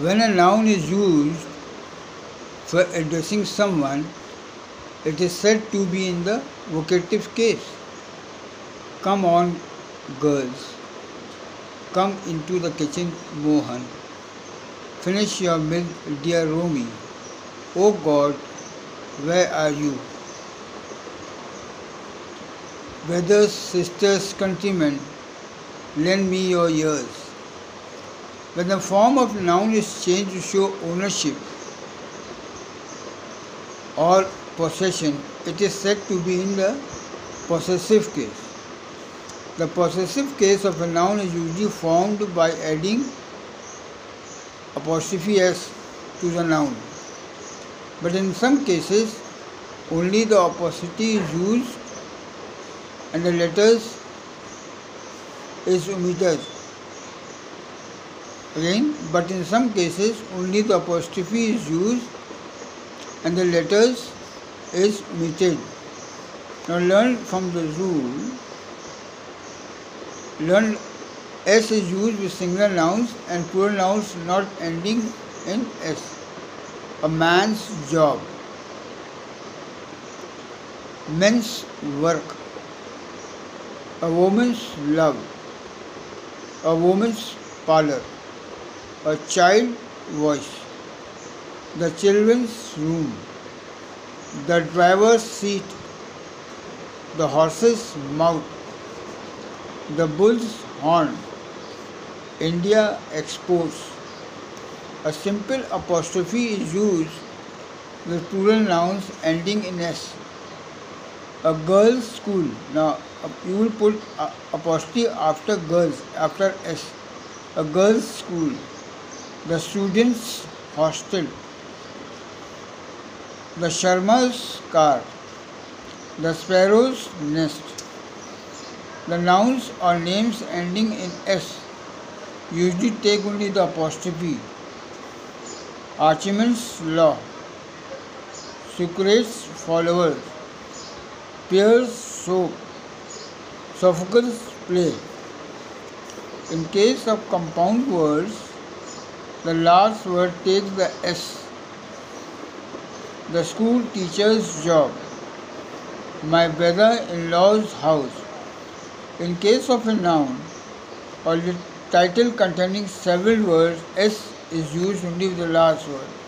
When a noun is used for addressing someone, it is said to be in the vocative case. Come on, girls. Come into the kitchen, Mohan. Finish your meal, dear Romy. Oh God, where are you? Brothers, sisters, countrymen, lend me your ears. When the form of noun is changed to show ownership or possession, it is said to be in the possessive case. The possessive case of a noun is usually formed by adding apostrophe s to the noun. But in some cases, only the apostrophe is used and the letters is omitted. Again, but in some cases, only the apostrophe is used and the letters is omitted. Now learn from the rule. Learn S is used with singular nouns and plural nouns not ending in S. A man's job. Men's work. A woman's love. A woman's parlor. A child voice. The children's room. The driver's seat. The horse's mouth. The bull's horn. India exports. A simple apostrophe is used with plural nouns ending in s. A girls' school. Now you will put apostrophe after girls, after s. A girls' school. The students' hostel. The Sharma's car. The sparrow's nest. The nouns or names ending in s usually take only the apostrophe. Archimedes' law. Socrates' followers. Pears' soap. Sophocles' play. In case of compound words, the last word takes the S. The school teacher's job. My brother-in-law's house. In case of a noun or the title containing several words, S is used only with the last word.